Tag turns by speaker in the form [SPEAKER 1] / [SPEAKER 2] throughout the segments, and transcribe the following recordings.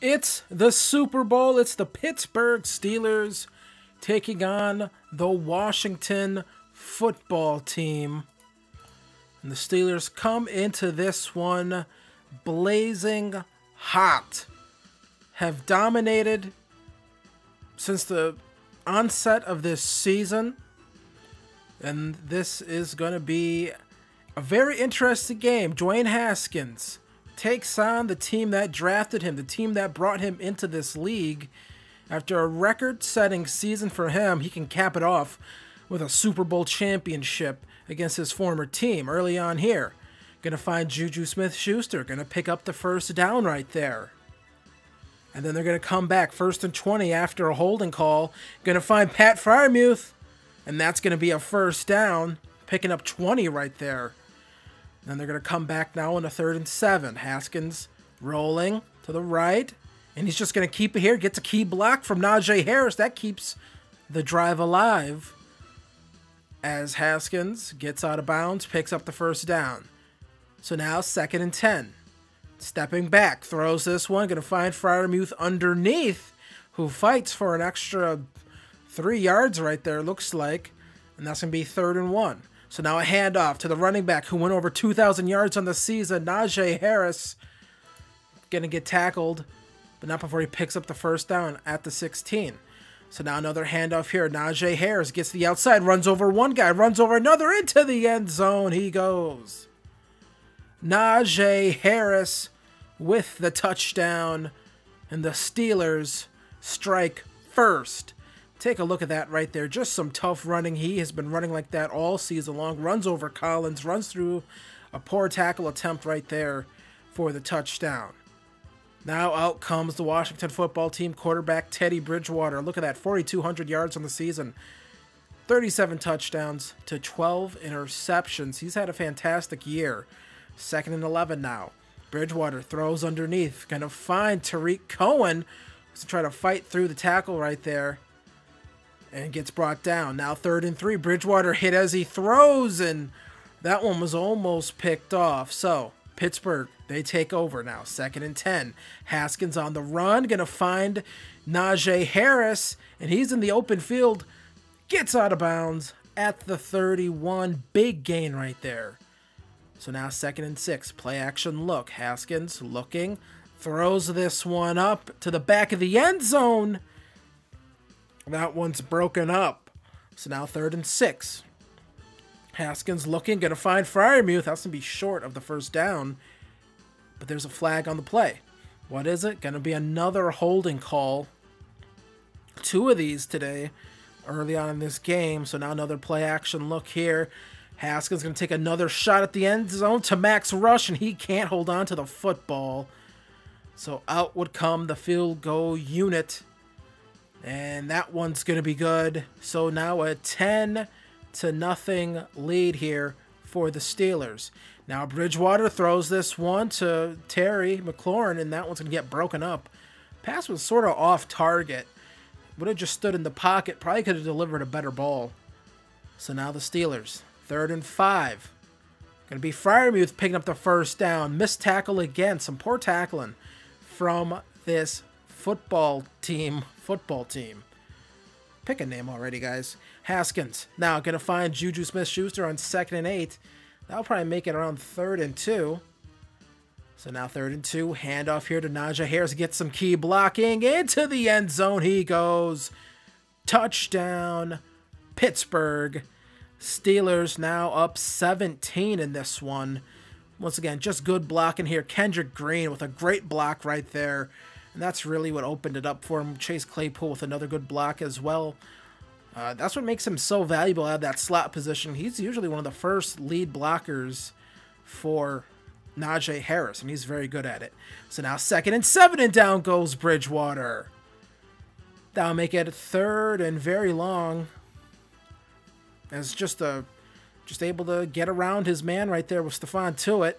[SPEAKER 1] It's the Super Bowl. It's the Pittsburgh Steelers taking on the Washington football team. And the Steelers come into this one blazing hot. Have dominated since the onset of this season. And this is going to be a very interesting game. Dwayne Haskins takes on the team that drafted him, the team that brought him into this league. After a record setting season for him, he can cap it off with a Super Bowl championship against his former team early on here. Gonna find Juju Smith Schuster, gonna pick up the first down right there. And then they're gonna come back first and 20 after a holding call. Gonna find Pat Freiermuth, and that's gonna be a first down, picking up 20 right there. Then they're going to come back now in a third and seven. Haskins rolling to the right. And he's just going to keep it here. Gets a key block from Najee Harris. That keeps the drive alive. As Haskins gets out of bounds, picks up the first down. So now second and 10. Stepping back, throws this one. Going to find Freiermuth underneath, who fights for an extra three yards right there, looks like. And that's going to be third and one. So now a handoff to the running back who went over 2,000 yards on the season, Najee Harris. To get tackled, but not before he picks up the first down at the 16. So now another handoff here. Najee Harris gets the outside, runs over one guy, runs over another into the end zone. He goes. Najee Harris with the touchdown, and the Steelers strike first. Take a look at that right there. Just some tough running. He has been running like that all season long. Runs over Collins, runs through a poor tackle attempt right there for the touchdown. Now out comes the Washington football team quarterback Teddy Bridgewater. Look at that 4,200 yards on the season, 37 touchdowns to 12 interceptions. He's had a fantastic year. Second and 11 now. Bridgewater throws underneath. Going to find Tarik Cohen to try to fight through the tackle right there and gets brought down. Now third and three. Bridgewater hit as he throws, and that one was almost picked off. So Pittsburgh, they take over now. Second and 10. Haskins on the run, going to find Najee Harris, and he's in the open field. Gets out of bounds at the 31. Big gain right there. So now second and six. Play action look. Haskins looking. Throws this one up to the back of the end zone. That one's broken up. So now third and six. Haskins looking, gonna find Freiermuth. That's gonna be short of the first down. But there's a flag on the play. What is it? Gonna be another holding call. Two of these today, early on in this game. So now another play action look here. Haskins gonna take another shot at the end zone to Max Rush, and he can't hold on to the football. So out would come the field goal unit. And that one's going to be good. So now a 10 to nothing lead here for the Steelers. Now Bridgewater throws this one to Terry McLaurin, and that one's going to get broken up. Pass was sort of off target. Would have just stood in the pocket. Probably could have delivered a better ball. So now the Steelers. Third and five. Going to be Freiermuth picking up the first down. Missed tackle again. Some poor tackling from this football team. Football team. Pick a name already, guys. Haskins. Now, going to find Juju Smith-Schuster on second and eight. That'll probably make it around third and two. So now third and two. Handoff here to Najee Harris. Gets some key blocking. Into the end zone he goes. Touchdown. Pittsburgh. Steelers now up 17 in this one. Once again, just good blocking here. Kendrick Green with a great block right there. And that's really what opened it up for him. Chase Claypool with another good block as well. Uh, that's what makes him so valuable at that slot position. He's usually one of the first lead blockers for Najee Harris, and he's very good at it. So now second and seven, and down goes Bridgewater. That'll make it third and very long. As just a just able to get around his man right there with Stephon Tuitt.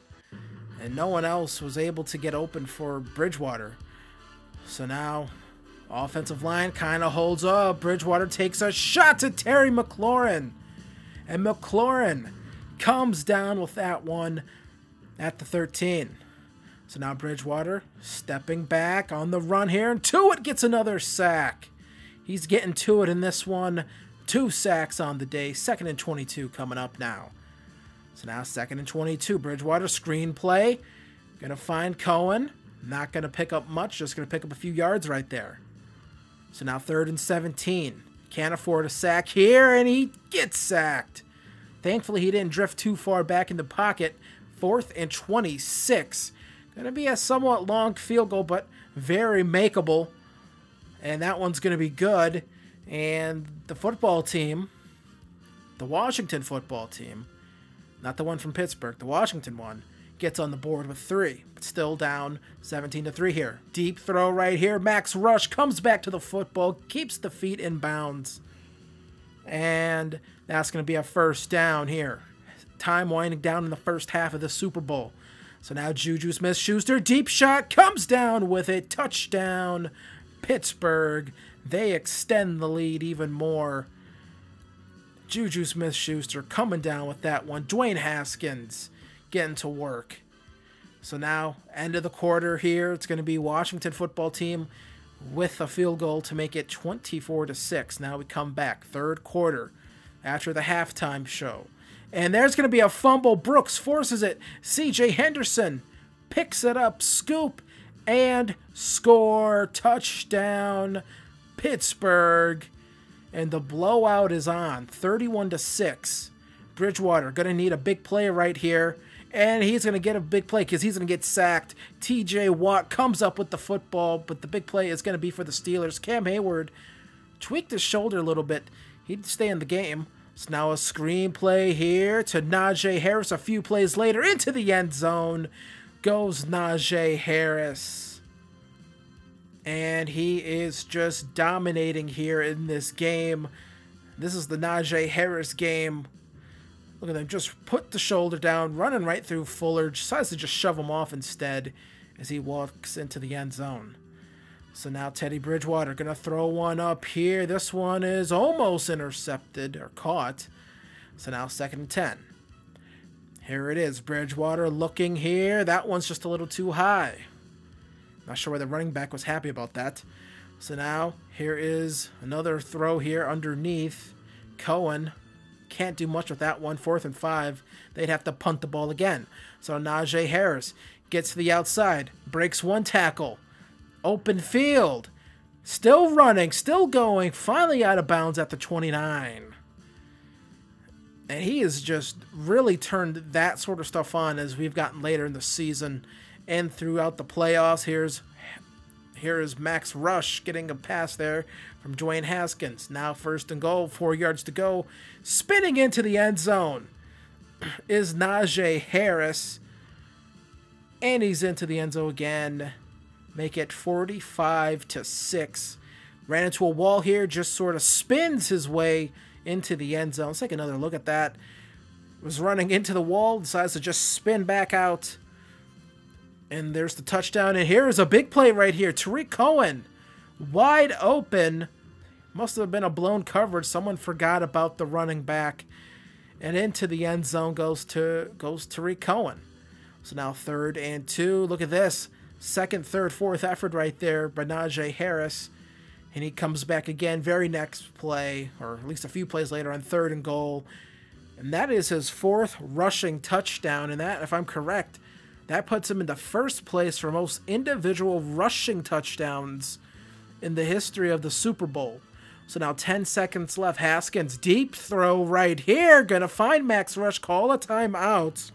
[SPEAKER 1] And no one else was able to get open for Bridgewater. So now, offensive line kind of holds up. Bridgewater takes a shot to Terry McLaurin. And McLaurin comes down with that one at the 13. So now Bridgewater stepping back on the run here, and Tuitt gets another sack. He's getting to it in this one. Two sacks on the day. Second and 22 coming up now. So now second and 22. Bridgewater screen play. Gonna find Cohen. Not gonna pick up much, just gonna pick up a few yards right there. So now third and 17. Can't afford a sack here, and he gets sacked. Thankfully, he didn't drift too far back in the pocket. Fourth and 26. Going to be a somewhat long field goal, but very makeable. And that one's going to be good. And the football team, the Washington football team, not the one from Pittsburgh, the Washington one, gets on the board with three. Still down 17 to 3 here. Deep throw right here. Max Rush comes back to the football, keeps the feet in bounds. And that's going to be a first down here. Time winding down in the first half of the Super Bowl. So now Juju Smith Schuster, deep shot, comes down with it. Touchdown, Pittsburgh. They extend the lead even more. Juju Smith Schuster coming down with that one. Dwayne Haskins getting to work. So now, end of the quarter here. It's going to be Washington football team with a field goal to make it 24 to 6. Now we come back, third quarter, after the halftime show. And there's going to be a fumble. Brooks forces it. CJ Henderson picks it up, scoop, and score. Touchdown, Pittsburgh. And the blowout is on 31 to 6. Bridgewater going to need a big play right here. And he's going to get a big play because he's going to get sacked. TJ Watt comes up with the football, but the big play is going to be for the Steelers. Cam Heyward tweaked his shoulder a little bit. He'd stay in the game. It's now a screenplay here to Najee Harris. A few plays later, into the end zone goes Najee Harris. And he is just dominating here in this game. This is the Najee Harris game. Look at them, just put the shoulder down, running right through Fuller. Decides to just shove him off instead as he walks into the end zone. So now Teddy Bridgewater to throw one up here. This one is almost intercepted or caught. So now second and 10. Here it is. Bridgewater looking here. That one's just a little too high. Not sure why the running back was happy about that. So now here is another throw here underneath. Cohen can't do much with that one. Fourth and five. They'd have to punt the ball again. So Najee Harris gets to the outside, breaks one tackle, Open field. Still running, still going, finally out of bounds at the 29. And he has just really turned that sort of stuff on as we've gotten later in the season and throughout the playoffs. Here's here is Max Rush getting a pass there from Dwayne Haskins. Now first and goal, four yards to go. Spinning into the end zone is Najee Harris. And he's into the end zone again make it 45 to 6. Ran into a wall here, just sort of spins his way into the end zone. Let's take another look at that. Was running into the wall, decides to just spin back out. And there's the touchdown. And here is a big play right here. Tarik Cohen, wide open. Must have been a blown coverage. Someone forgot about the running back. And into the end zone goes to goes Tarik Cohen. So now third and two. Look at this second, third, fourth effort right there by Najee Harris. And he comes back again very next play, or at least a few plays later on third and goal. And that is his fourth rushing touchdown. And that, if I'm correct, that puts him in the first place for most individual rushing touchdowns in the history of the Super Bowl. So now 10 seconds left. Haskins, deep throw right here. Gonna find Max Rush, call a timeout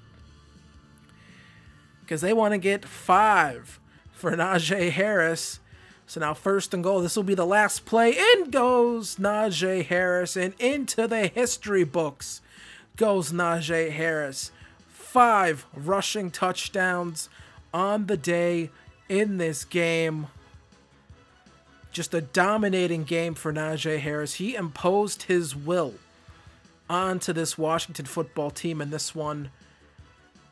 [SPEAKER 1] because they want to get five for Najee Harris. So now first and goal. This will be the last play. In goes Najee Harris, and into the history books goes Najee Harris. Five rushing touchdowns on the day in this game. Just a dominating game for Najee Harris. He imposed his will onto this Washington football team in this one.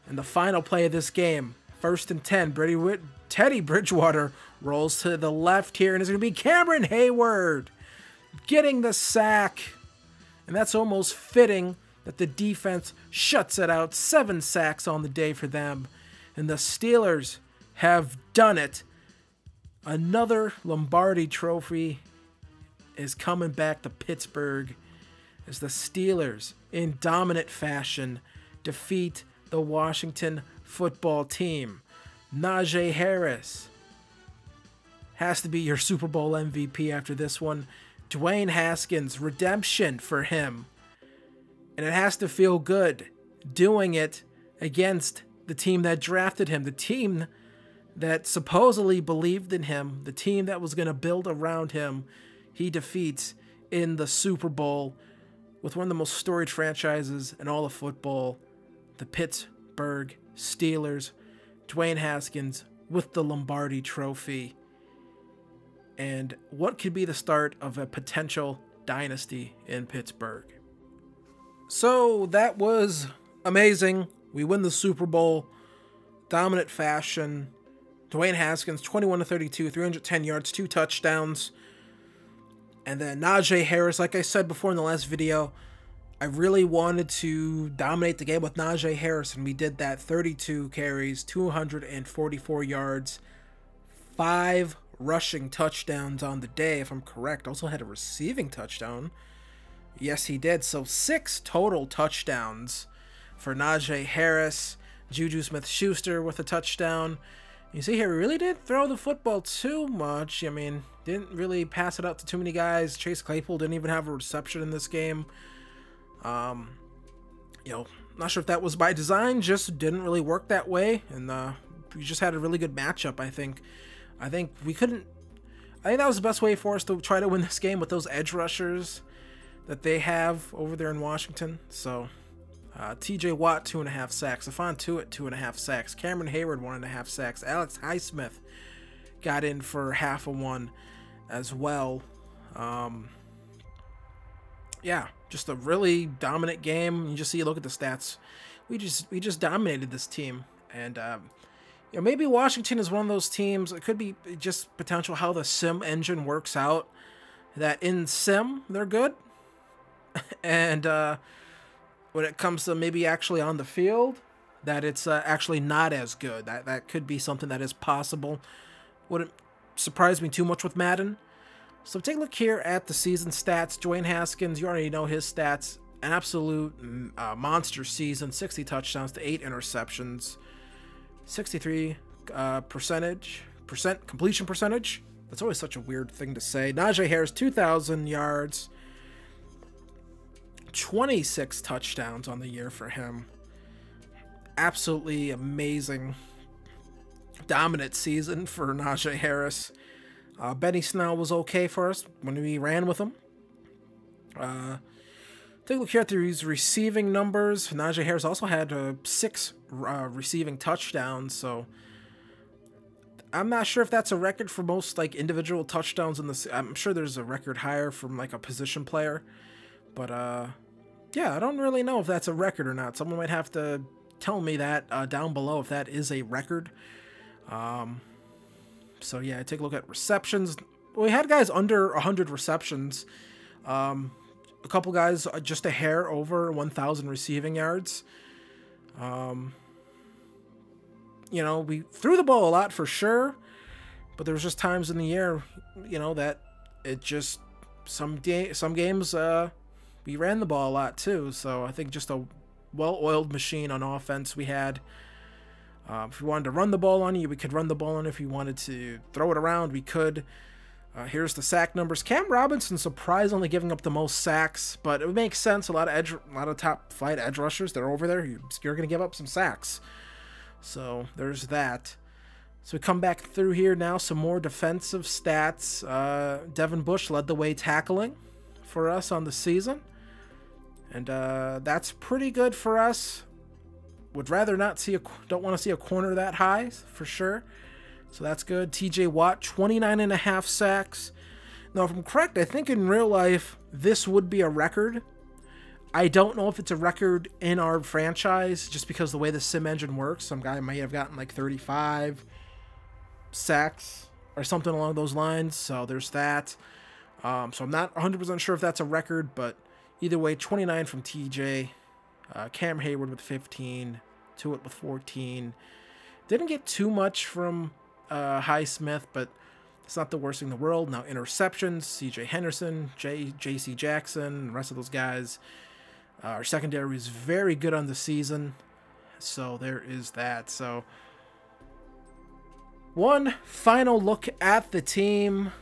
[SPEAKER 1] And the final play of this game, first and 10, Brady Whit Teddy Bridgewater rolls to the left here, and it's going to be Cameron Heyward getting the sack. And that's almost fitting that the defense shuts it out. Seven sacks on the day for them. And the Steelers have done it. Another Lombardi trophy is coming back to Pittsburgh as the Steelers, in dominant fashion, defeat the Washington football team. Najee Harris has to be your Super Bowl MVP after this one. Dwayne Haskins, redemption for him. And it has to feel good doing it against the team that drafted him, the team that supposedly believed in him, the team that was going to build around him. He defeats in the Super Bowl with one of the most storied franchises in all of football, the Pittsburgh Steelers, Dwayne Haskins with the Lombardi Trophy. And what could be the start of a potential dynasty in Pittsburgh? So that was amazing. We win the Super Bowl, dominant fashion. Dwayne Haskins, 21 to 32, 310 yards, two touchdowns. And then Najee Harris, like I said before in the last video, I really wanted to dominate the game with Najee Harris, and we did that. 32 carries, 244 yards, five rushing touchdowns on the day, if I'm correct. Also had a receiving touchdown. Yes, he did. So six total touchdowns for Najee Harris. Juju Smith Schuster with a touchdown. You see here, really didn't throw the football too much. I mean, didn't really pass it out to too many guys. Chase Claypool didn't even have a reception in this game. Um, you know, not sure if that was by design, just didn't really work that way. And uh, we just had a really good matchup, I think. I think we couldn't... I think that was the best way for us to try to win this game with those edge rushers that they have over there in Washington. So, uh, TJ Watt, two and a half sacks. Stephon Tuitt, two and a half sacks. Cameron Heyward, one and a half sacks. Alex Highsmith got in for half a one as well. Um, yeah, just a really dominant game. You just see, look at the stats. We just we just dominated this team, and um, you know maybe Washington is one of those teams. It could be just potential how the sim engine works out. That in sim they're good, and uh, when it comes to maybe actually on the field, that it's uh, actually not as good. That that could be something that is possible. Wouldn't surprise me too much with Madden. So take a look here at the season stats. Dwayne Haskins, you already know his stats. An absolute mm, uh, monster season. 60 touchdowns to 8 interceptions. 63 uh, percentage percent completion percentage. That's always such a weird thing to say. Najee Harris, 2,000 yards. 26 touchdowns on the year for him. Absolutely amazing, dominant season for Najee Harris. Uh, Benny Snell was okay for us when we ran with him. Uh, take a look here at these receiving numbers. Najee Harris also had uh, six uh, receiving touchdowns, so I'm not sure if that's a record for most like individual touchdowns in this. I'm sure there's a record higher from like a position player, but uh, yeah, I don't really know if that's a record or not. Someone might have to tell me that uh, down below if that is a record. Um, so yeah, I take a look at receptions. We had guys under 100 receptions. Um, a couple guys uh, just a hair over 1,000 receiving yards. Um, you know, we threw the ball a lot for sure, but there was just times in the year, you know, that it just some day some games uh, we ran the ball a lot too. So I think just a well-oiled machine on offense we had. Uh, if we wanted to run the ball on you, we could run the ball on. If we wanted to throw it around, we could. Uh, here's the sack numbers. Cam Robinson surprisingly giving up the most sacks, but it makes sense. A lot of edge, a lot of top flight edge rushers, they're over there. You're, you're going to give up some sacks. So there's that. So we come back through here now. Some more defensive stats. Uh, Devin Bush led the way tackling for us on the season. And uh, that's pretty good for us. Would rather not see a, don't want to see a corner that high for sure. So that's good. TJ Watt, 29 and a half sacks. Now, if I'm correct, I think in real life, this would be a record. I don't know if it's a record in our franchise just because the way the sim engine works. Some guy might have gotten like 35 sacks or something along those lines. So there's that. Um, so I'm not 100% sure if that's a record, but either way, 29 from TJ. Uh, Cam Heyward with 15. Tuitt with 14. Didn't get too much from uh, Highsmith, but it's not the worst thing in the world. Now interceptions, C.J. Henderson, J. J.C. Jackson, the rest of those guys. Uh, our secondary is very good on the season, so there is that. So one final look at the team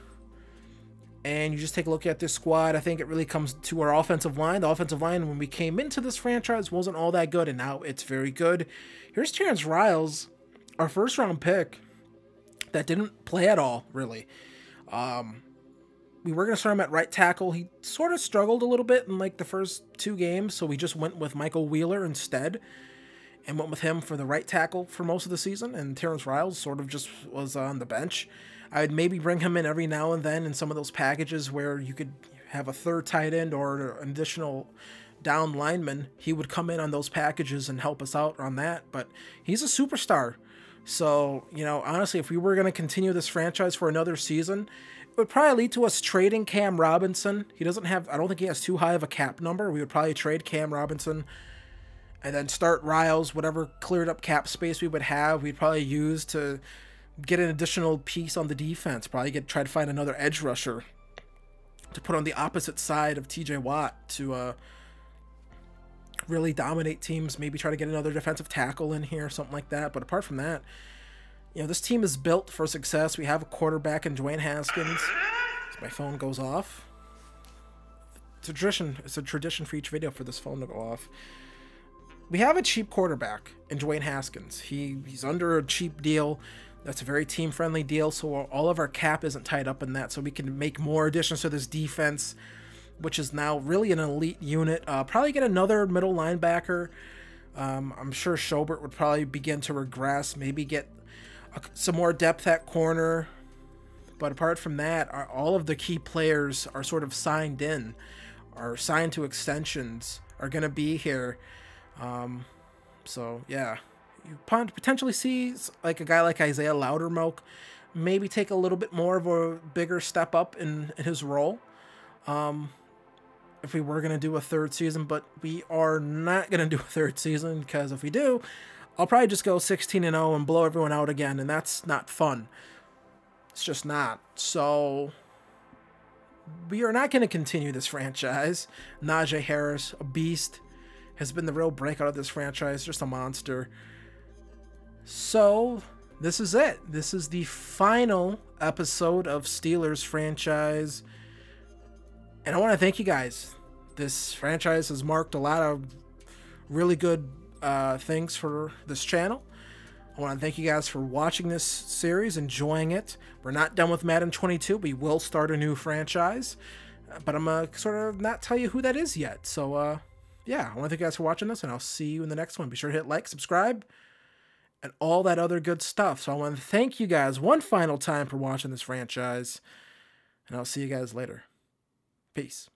[SPEAKER 1] and you just take a look at this squad, I think it really comes to our offensive line. The offensive line, when we came into this franchise, wasn't all that good, and now it's very good. Here's Terrence Riles, our first round pick, that didn't play at all, really. Um, we were going to start him at right tackle. He sort of struggled a little bit in like the first two games, so we just went with Michael Wheeler instead and went with him for the right tackle for most of the season. And Terrence Riles sort of just was on the bench. I'd maybe bring him in every now and then in some of those packages where you could have a third tight end or an additional down lineman. He would come in on those packages and help us out on that. But he's a superstar. So, you know, honestly, if we were going to continue this franchise for another season, it would probably lead to us trading Cam Robinson. He doesn't have, I don't think he has too high of a cap number. We would probably trade Cam Robinson and then start Riles, whatever cleared up cap space we would have, we'd probably use to get an additional piece on the defense. Probably get try to find another edge rusher to put on the opposite side of TJ Watt to uh, really dominate teams. Maybe try to get another defensive tackle in here, something like that. But apart from that, you know, this team is built for success. We have a quarterback in Dwayne Haskins. my phone goes off. It's a tradition. It's a tradition for each video for this phone to go off we have a cheap quarterback in Dwayne Haskins. He he's under a cheap deal. That's a very team friendly deal, so all of our cap isn't tied up in that, so we can make more additions to this defense, which is now really an elite unit. Uh, probably get another middle linebacker. Um, I'm sure Schobert would probably begin to regress, maybe get a, some more depth at corner. But apart from that, our, all of the key players are sort of signed in, are signed to extensions, are going to be here. Um, so yeah, you potentially see like a guy like Isaiah Loudermilk maybe take a little bit more of a bigger step up in, in his role. Um, if we were going to do a third season, but we are not going to do a third season because if we do, I'll probably just go 16 and 0 and blow everyone out again, and that's not fun. It's just not. So we are not going to continue this franchise. Najee Harris, a beast has been the real breakout of this franchise, just a monster. So, this is it. This is the final episode of Steelers franchise. And I want to thank you guys. This franchise has marked a lot of really good uh, things for this channel. I want to thank you guys for watching this series, enjoying it. We're not done with Madden 22. We will start a new franchise, but I'm going to sort of not tell you who that is yet. So, uh, yeah, I want to thank you guys for watching this, and I'll see you in the next one. Be sure to hit like, subscribe, and all that other good stuff. So I want to thank you guys one final time for watching this franchise, and I'll see you guys later. Peace.